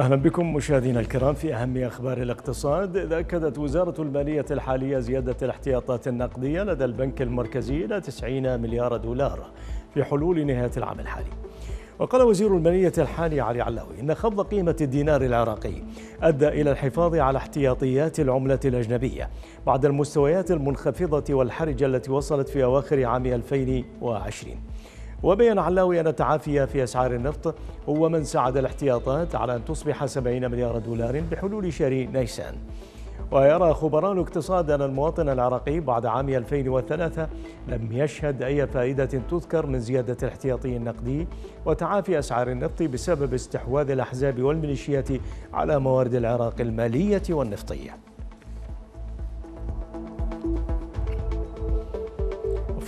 أهلا بكم مشاهدينا الكرام في أهم أخبار الاقتصاد. أكدت وزارة المالية الحالية زيادة الاحتياطات النقدية لدى البنك المركزي إلى 90 مليار دولار في حلول نهاية العام الحالي. وقال وزير المالية الحالي علي علاوي إن خفض قيمة الدينار العراقي أدى إلى الحفاظ على احتياطيات العملة الأجنبية بعد المستويات المنخفضة والحرجة التي وصلت في أواخر عام 2020 وبين علاوي أن التعافي في أسعار النفط هو من ساعد الاحتياطات على أن تصبح 70 مليار دولار بحلول شهر نيسان. ويرى خبراء الاقتصاد أن المواطن العراقي بعد عام 2003 لم يشهد أي فائدة تذكر من زيادة الاحتياطي النقدي وتعافي أسعار النفط بسبب استحواذ الأحزاب والميليشيات على موارد العراق المالية والنفطية.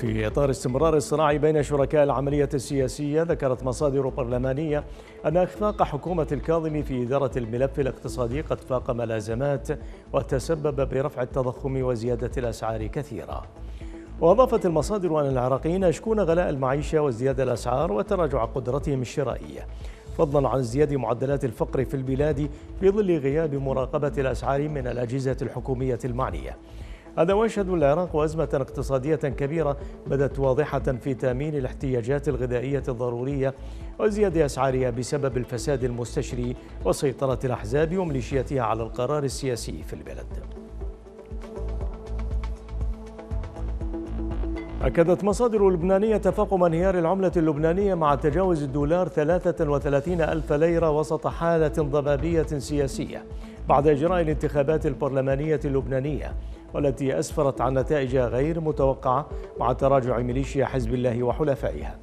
في إطار استمرار الصراع بين شركاء العملية السياسية ذكرت مصادر برلمانية أن إخفاق حكومة الكاظمي في إدارة الملف الاقتصادي قد فاق ملازمات وتسبب برفع التضخم وزيادة الأسعار كثيرا وأضافت المصادر أن العراقيين يشكون غلاء المعيشة وازدياد الأسعار وتراجع قدرتهم الشرائية. فضلا عن ازدياد معدلات الفقر في البلاد في ظل غياب مراقبة الأسعار من الأجهزة الحكومية المعنية. هذا ويشهد العراق أزمة اقتصادية كبيرة بدت واضحة في تأمين الاحتياجات الغذائية الضرورية وزيادة أسعارها بسبب الفساد المستشري وسيطرة الأحزاب وميليشياتها على القرار السياسي في البلد. أكدت مصادر لبنانية تفاقم انهيار العملة اللبنانية مع تجاوز الدولار 33 ألف ليرة وسط حالة ضبابية سياسية بعد إجراء الانتخابات البرلمانية اللبنانية. والتي أسفرت عن نتائج غير متوقعة مع تراجع ميليشيا حزب الله وحلفائها.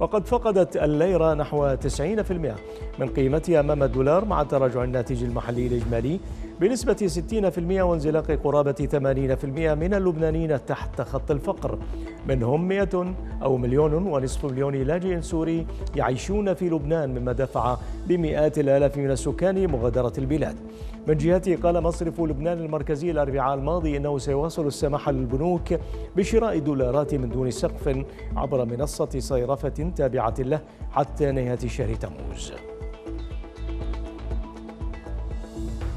وقد فقدت الليرة نحو 90% من قيمتها أمام الدولار مع تراجع الناتج المحلي الإجمالي بنسبة 60% وانزلاق قرابة 80% من اللبنانيين تحت خط الفقر. منهم 100 أو مليون ونصف مليون لاجئ سوري يعيشون في لبنان مما دفع بمئات الآلاف من السكان مغادرة البلاد. من جهته قال مصرف لبنان المركزي الأربعاء الماضي إنه سيواصل السماح للبنوك بشراء دولارات من دون سقف عبر منصة صيرفة تابعة له حتى نهاية شهر تموز.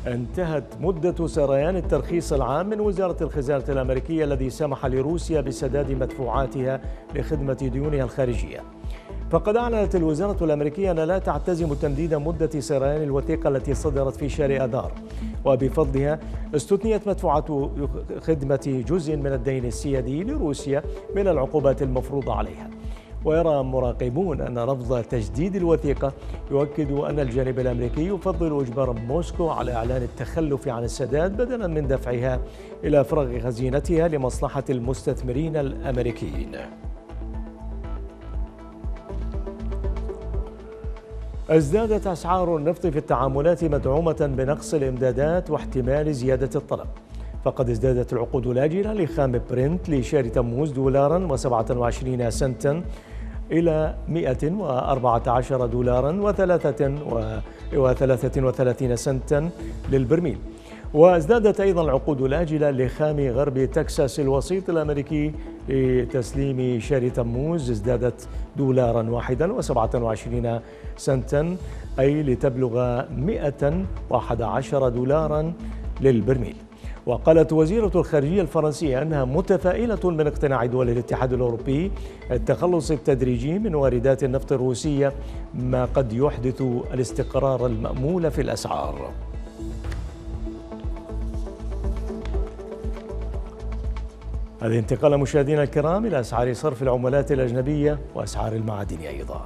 انتهت مدة سريان الترخيص العام من وزارة الخزانة الأمريكية الذي سمح لروسيا بسداد مدفوعاتها لخدمة ديونها الخارجية. فقد أعلنت الوزارة الأمريكية أنها لا تعتزم تمديد مدة سريان الوثيقة التي صدرت في شهر أذار وبفضلها استثنيت مدفوعات خدمة جزء من الدين السيادي لروسيا من العقوبات المفروضة عليها. ويرى مراقبون أن رفض تجديد الوثيقة. يؤكد أن الجانب الأمريكي يفضل إجبار موسكو على إعلان التخلف عن السداد بدلا من دفعها إلى فرغ خزينتها لمصلحة المستثمرين الأمريكيين. ازدادت أسعار النفط في التعاملات مدعومة بنقص الإمدادات واحتمال زيادة الطلب. فقد ازدادت العقود الآجلة لخام برنت لشهر تموز دولارا و27 سنتا إلى 114 دولارا و33 سنتا للبرميل. وازدادت أيضا العقود الآجلة لخام غرب تكساس الوسيط الأمريكي لتسليم شهر تموز. ازدادت دولارا واحدا و27 سنتا أي لتبلغ 111 دولارا للبرميل. وقالت وزيرة الخارجية الفرنسية أنها متفائلة من اقتناع دول الاتحاد الأوروبي التخلص التدريجي من واردات النفط الروسية ما قد يحدث الاستقرار المأمول في الأسعار. هذه انتقال مشاهدينا الكرام إلى أسعار صرف العملات الأجنبية وأسعار المعادن أيضا.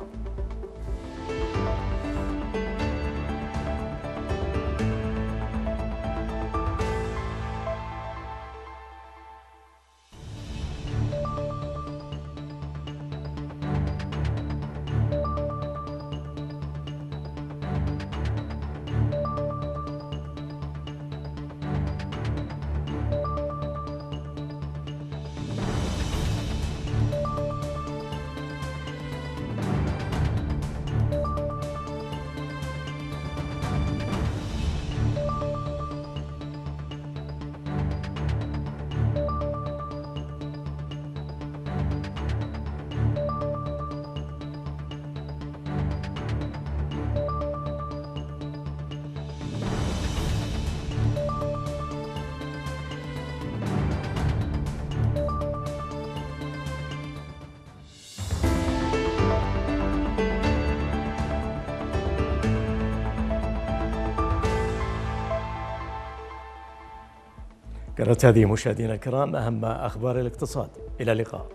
كانت هذه مشاهدينا الكرام أهم أخبار الاقتصاد. إلى اللقاء.